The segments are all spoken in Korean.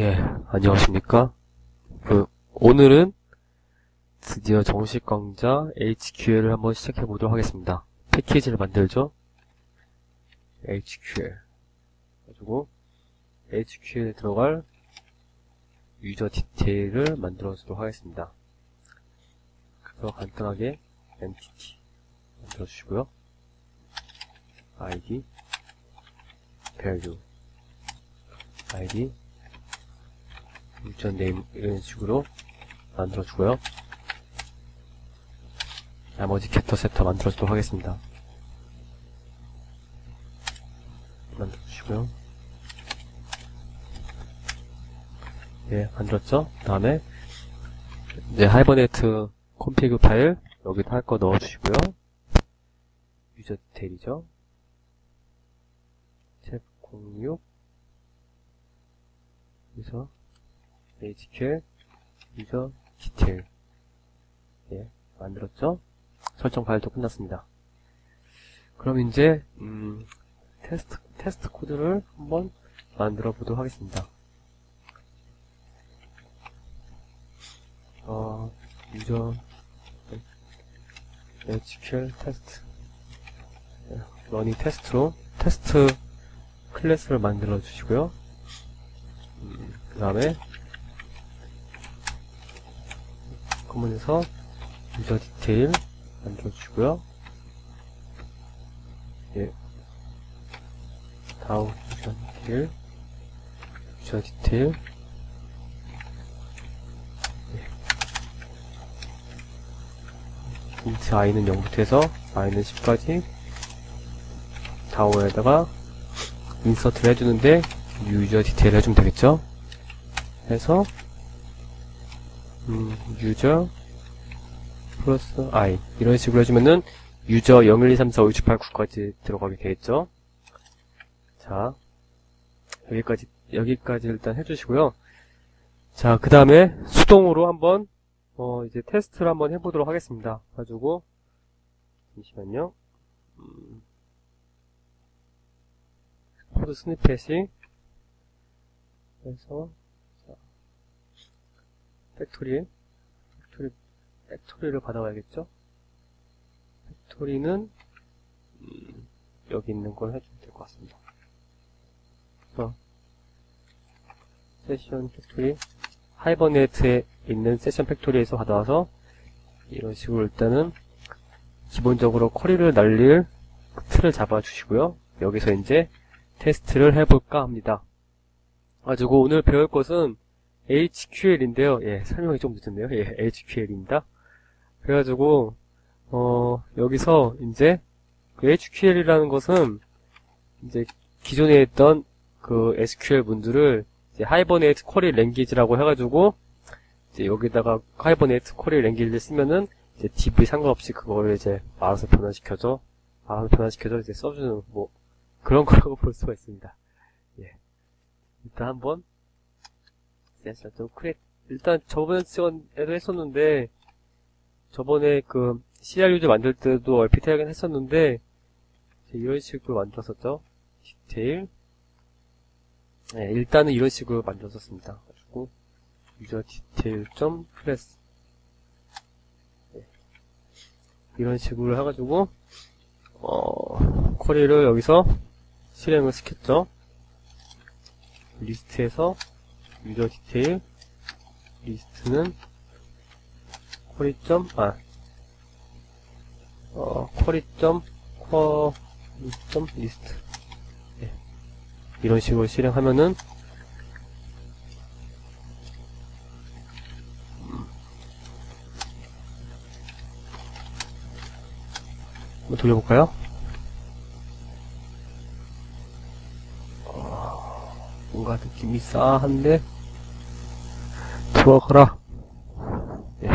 예, 안녕하십니까. 그, 오늘은 드디어 정식 강좌 HQL을 한번 시작해 보도록 하겠습니다. 패키지를 만들죠. HQL. 가지고, HQL에 들어갈 유저 디테일을 만들어 주도록 하겠습니다. 그래서 간단하게 entity 만들어 주시고요. id, value, id, username 이런 식으로 만들어 주고요. 나머지 getter setter 만들어 주도록 하겠습니다. 만들어 주시고요. 예, 만들었죠? 그 다음에 이제 Hibernate config 파일 여기다 할 거 넣어 주시고요. user detail이죠. 탭06 그래서 HQL user detail. 예 만들었죠? 설정 파일도 끝났습니다. 그럼 이제 음, 테스트 테스트 코드를 한번 만들어 보도록 하겠습니다. 어 user HQL 테스트. 예, running 테스트로 테스트 클래스를 만들어 주시고요. 그 다음에 커먼에서 user detail 만들어 주시고요. 예. 다음 user detail user detail 예. int i는 0부터 해서 i는 10까지 DAO에다가 insert를 해주는데 user detail 해주면 되겠죠? 해서 음, user 플러스 i 이런 식으로 해주면은 user 0, 1, 2, 3, 4, 5, 6, 7, 8, 9까지 들어가게 되겠죠. 자 여기까지 여기까지 일단 해주시고요. 자 그 다음에 수동으로 한번 어 이제 테스트를 한번 해보도록 하겠습니다. 가지고 잠시만요. 음, code snippet이 해서 factory, factory, factory를 받아와야겠죠? factory는, 음, 여기 있는 걸 해주면 될 것 같습니다. 그래서, session factory, Hibernate에 있는 session factory에서 받아와서, 이런 식으로 일단은, 기본적으로 query를 날릴 틀을 잡아주시고요. 여기서 이제 테스트를 해볼까 합니다. 가지고 오늘 배울 것은 HQL인데요. 예, 설명이 좀 늦었네요. 예, HQL입니다. 그래가지고, 어, 여기서 이제, 그 HQL이라는 것은, 이제, 기존에 있던 그 SQL 문들을, 이제 Hibernate query language라고 해가지고, 이제 여기다가 Hibernate query language를 쓰면은, 이제 DB 상관없이 그거를 이제 알아서 변환시켜줘. 알아서 변환시켜줘. 이제 써주는, 뭐, 그런 거라고 볼 수가 있습니다. 예. 일단 한번, 센서 좀 크레 일단 저번 시간에도 했었는데 저번에 그 CR 유저 만들 때도 얼핏 하긴 했었는데 이런 식으로 만들었었죠. 디테일? 네, 일단은 이런 식으로 만들었었습니다. 가지고 유저 디테일 점 클래스. 네. 이런 식으로 해가지고 어 쿼리를 여기서 실행을 시켰죠. 리스트에서 user detail 리스트는 query점 아 어, query점 query점 리스트 네. 이런 식으로 실행하면은 한번 돌려볼까요? 뭔가 느낌이 싸한데? 들어가라. 예.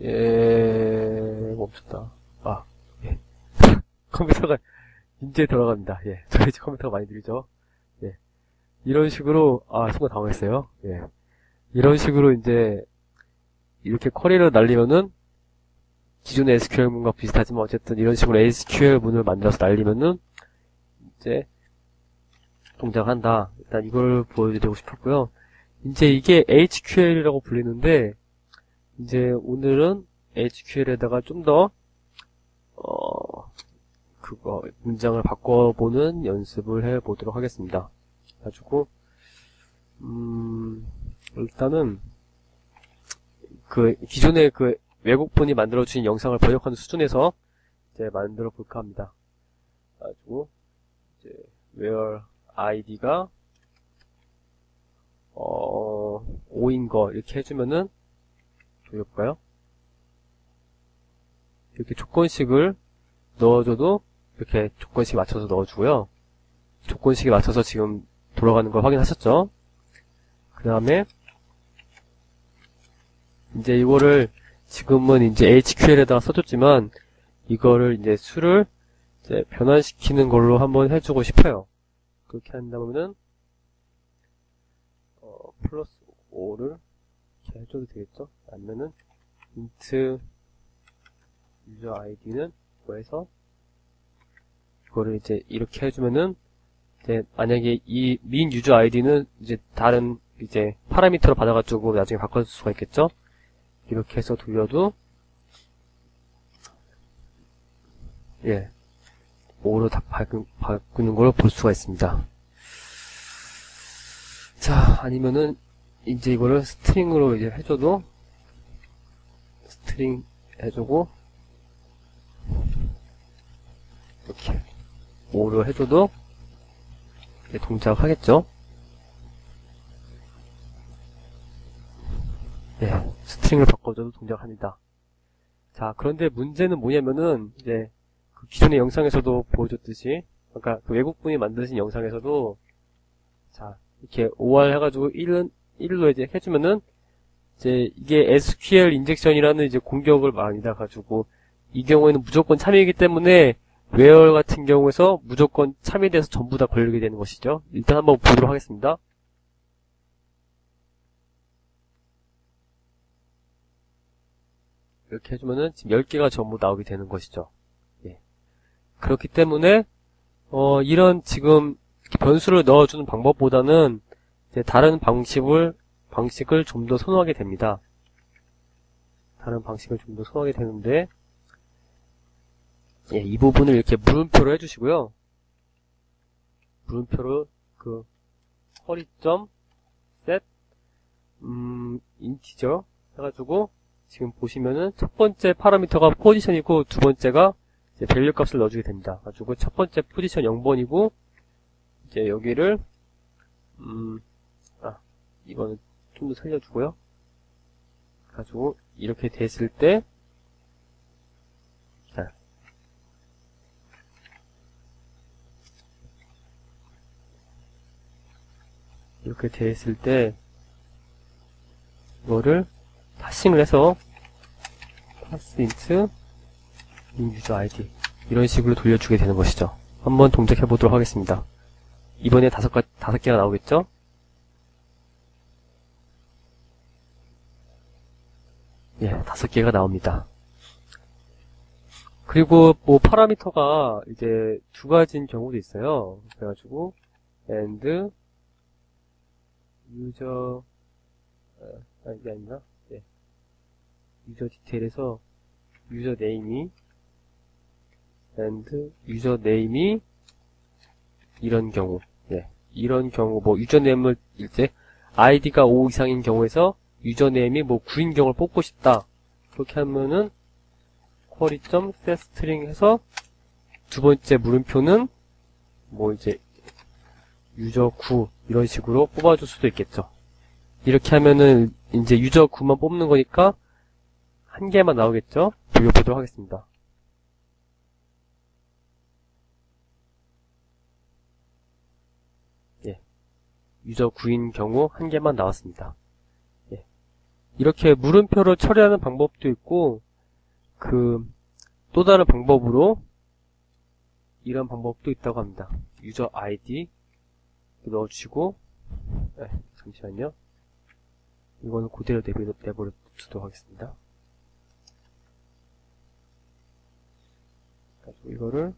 예 멈췄다. 아 예. 컴퓨터가 이제 돌아갑니다. 예. 저희 집 컴퓨터가 많이 느리죠? 예. 이런 식으로 아 순간 당황했어요. 예. 이런 식으로 이제 이렇게 쿼리를 날리면은 기존의 SQL 문과 비슷하지만 어쨌든 이런 식으로 SQL 문을 만들어서 날리면은 이제 동작한다. 일단 이걸 보여드리고 싶었고요. 이제 이게 HQL이라고 불리는데 이제 오늘은 HQL에다가 좀더 어, 그거 문장을 바꿔보는 연습을 해보도록 하겠습니다. 가지고 음, 일단은 그 기존의 그 외국분이 만들어주신 영상을 번역하는 수준에서 이제 만들어 볼까 합니다. 가지고 이제 where id가 어 5인 거 이렇게 해주면은 보여볼까요? 이렇게 조건식을 넣어줘도 이렇게 조건식 맞춰서 넣어주고요. 조건식에 맞춰서 지금 돌아가는 걸 확인하셨죠? 그 다음에 이제 이거를 지금은 이제 HQL에다가 써줬지만 이거를 이제 수를 이제 변환시키는 걸로 한번 해주고 싶어요. 그렇게 한다면은 어, 플러스 5를 이렇게 해줘도 되겠죠? 아니면은 int 유저 아이디는 뭐해서 이거를 이제 이렇게 해주면은 이제 만약에 이 민 유저 아이디는 이제 다른 이제 파라미터로 받아가지고 나중에 바꿔줄 수가 있겠죠? 이렇게 해서 돌려도 예 5로 다 바꾸, 바꾸는 걸 볼 수가 있습니다. 자 아니면은 이제 이거를 string으로 이제 해줘도 string 해주고 이렇게 5로 해줘도 동작하겠죠? 예, string을 바꿔줘도 동작합니다. 자, 그런데 문제는 뭐냐면은, 이제, 그 기존의 영상에서도 보여줬듯이, 그러니까 그 외국분이 만드신 영상에서도, 자, 이렇게 or를 해가지고 1은, 1로 이제 해주면은, 이제 이게 SQL injection이라는 이제 공격을 말합니다. 가지고, 이 경우에는 무조건 참이기 때문에, 웨어 같은 경우에서 무조건 참이 돼서 전부 다 걸리게 되는 것이죠. 일단 한번 보도록 하겠습니다. 이렇게 해주면은 지금 10개가 전부 나오게 되는 것이죠. 예. 그렇기 때문에 어, 이런 지금 변수를 넣어주는 방법보다는 다른 방식을 방식을 좀 더 선호하게 됩니다. 다른 방식을 좀 더 선호하게 되는데 예, 이 부분을 이렇게 물음표로 해주시고요. 물음표로 그 허리점 set 음 인티저 해가지고 지금 보시면은 첫 번째 parameter가 포지션이고 두 번째가 이제 value 값을 넣어주게 됩니다. 가지고 첫 번째 포지션 0번이고 이제 여기를 음, 아 이거는 좀 더 살려주고요. 가지고 이렇게 됐을 때 자, 이렇게 됐을 때 이거를 파싱을 해서 pass int user id 이런 식으로 돌려주게 되는 것이죠. 한번 동작해 보도록 하겠습니다. 이번에 다섯 가 다섯 개가 나오겠죠? 예, 다섯 개가 나옵니다. 그리고 뭐 파라미터가 이제 두 가지인 경우도 있어요. 그래가지고 and user 아, 이게 아니라 user detail에서 username이 and username이 이런 경우 예 이런 경우 뭐 username을 이제 아이디가 5 이상인 경우에서 username이 뭐 9인 경우를 뽑고 싶다. 그렇게 하면은 query.set string 해서 두 번째 물음표는 뭐 이제 유저 9 이런 식으로 뽑아줄 수도 있겠죠. 이렇게 하면은 이제 유저 9만 뽑는 거니까 한 개만 나오겠죠? 돌려보도록 하겠습니다. 예. 유저 9인 경우 한 개만 나왔습니다. 예. 이렇게 물음표로 처리하는 방법도 있고, 그, 또 다른 방법으로, 이런 방법도 있다고 합니다. 유저 아이디 넣어주시고, 네, 잠시만요. 이거는 그대로 내버려 두도록 하겠습니다. 이거를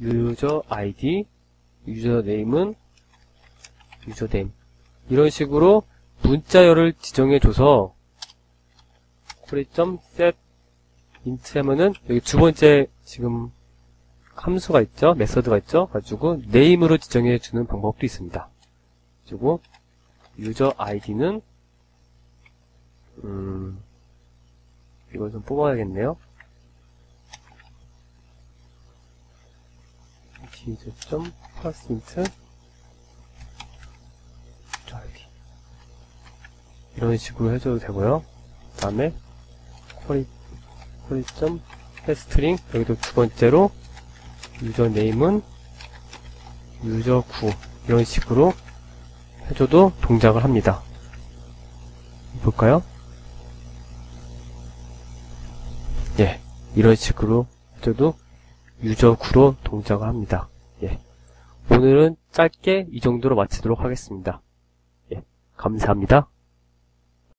유저 아이디, user name은 user name 이런 식으로 문자열을 지정해줘서 query.set int 하면은 여기 두 번째 지금 함수가 있죠? method가 있죠? 가지고 name으로 지정해 주는 방법도 있습니다. 그리고 user ID는 음 이걸 좀 뽑아야겠네요. 디즈.점 플러스 인트 유저 아이디 이런 식으로 해줘도 되고요. 그 다음에 query query.점 string 여기도 두 번째로 유저 네임은 유저 9 이런 식으로 해줘도 동작을 합니다. 볼까요? 예, 이런 식으로 해줘도 유저9로 동작을 합니다. 예, 오늘은 짧게 이 정도로 마치도록 하겠습니다. 예, 감사합니다.